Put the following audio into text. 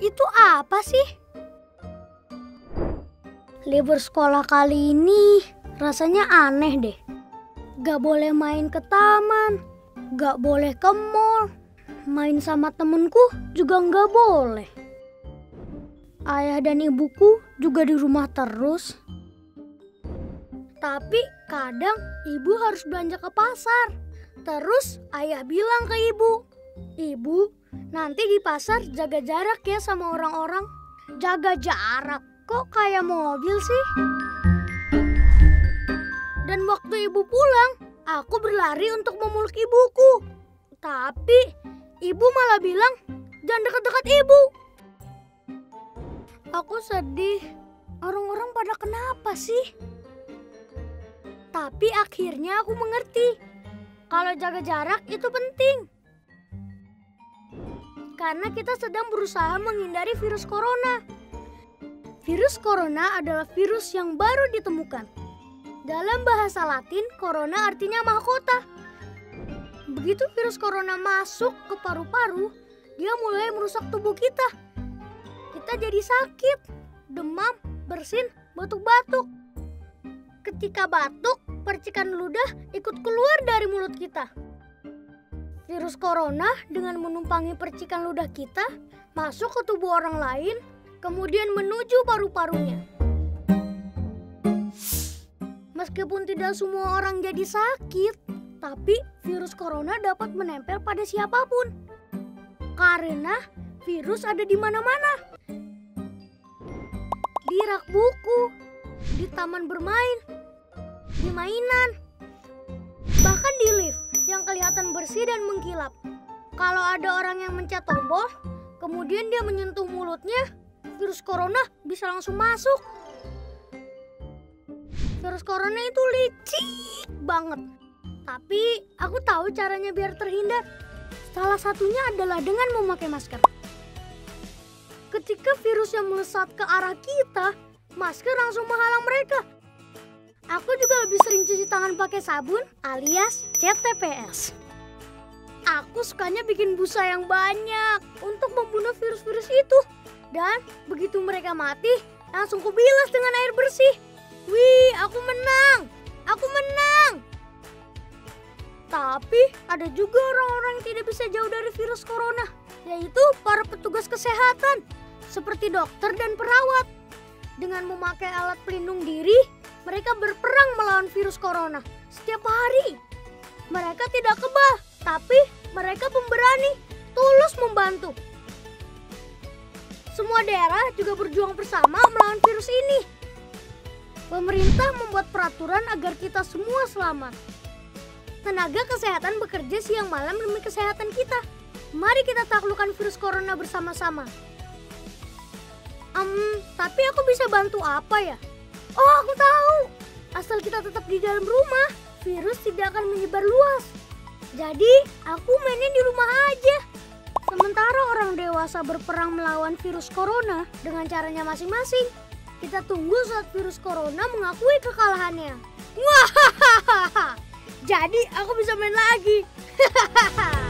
kenapa sih? Libur sekolah kali ini rasanya aneh deh. Gak boleh main ke taman, gak boleh ke mall, main sama temenku juga gak boleh. Ayah dan ibuku juga di rumah terus. Tapi kadang ibu harus belanja ke pasar. Terus ayah bilang ke ibu, Ibu, nanti di pasar jaga jarak ya sama orang-orang. Jaga jarak, kok kayak mobil sih? Dan waktu ibu pulang, aku berlari untuk memeluk ibuku. Tapi ibu malah bilang, jangan dekat-dekat ibu. Aku sedih, orang-orang pada kenapa sih? Tapi akhirnya aku mengerti, kalau jaga jarak itu penting. Karena kita sedang berusaha menghindari virus corona. Virus corona adalah virus yang baru ditemukan. Dalam bahasa Latin, corona artinya mahkota. Begitu virus corona masuk ke paru-paru, dia mulai merusak tubuh kita. Kita jadi sakit, demam, bersin, batuk-batuk. Ketika batuk, percikan ludah ikut keluar dari mulut kita. Virus corona dengan menumpangi percikan ludah kita masuk ke tubuh orang lain, kemudian menuju paru-parunya. Meskipun tidak semua orang jadi sakit, tapi virus corona dapat menempel pada siapa pun. Karena virus ada di mana-mana. Di rak buku, di taman bermain, di mainan, dan mengkilap. Kalau ada orang yang mencet tombol, kemudian dia menyentuh mulutnya, virus corona bisa langsung masuk. Virus corona itu licik banget. Tapi aku tahu caranya biar terhindar. Salah satunya adalah dengan memakai masker. Ketika virus yang melesat ke arah kita, masker langsung menghalang mereka. Aku juga lebih sering cuci tangan pakai sabun alias CTPS. Aku sukanya bikin busa yang banyak untuk membunuh virus-virus itu. Dan begitu mereka mati, langsung kubilas dengan air bersih. Wih, aku menang! Aku menang! Tapi ada juga orang-orang yang tidak bisa jauh dari virus corona, yaitu para petugas kesehatan, seperti dokter dan perawat. Dengan memakai alat pelindung diri, mereka berperang melawan virus corona setiap hari. Mereka tidak kebal, tapi mereka pemberani, tulus membantu. Semua daerah juga berjuang bersama melawan virus ini. Pemerintah membuat peraturan agar kita semua selamat. Tenaga kesehatan bekerja siang malam demi kesehatan kita. Mari kita taklukkan virus corona bersama-sama. Um, tapi aku bisa bantu apa ya? Oh, aku tahu. Asal kita tetap di dalam rumah, virus tidak akan menyebar luas. Jadi, aku mainnya di rumah aja. Sementara orang dewasa berperang melawan virus corona dengan caranya masing-masing. Kita tunggu saat virus corona mengakui kekalahannya. Wah, jadi aku bisa main lagi. Hahaha.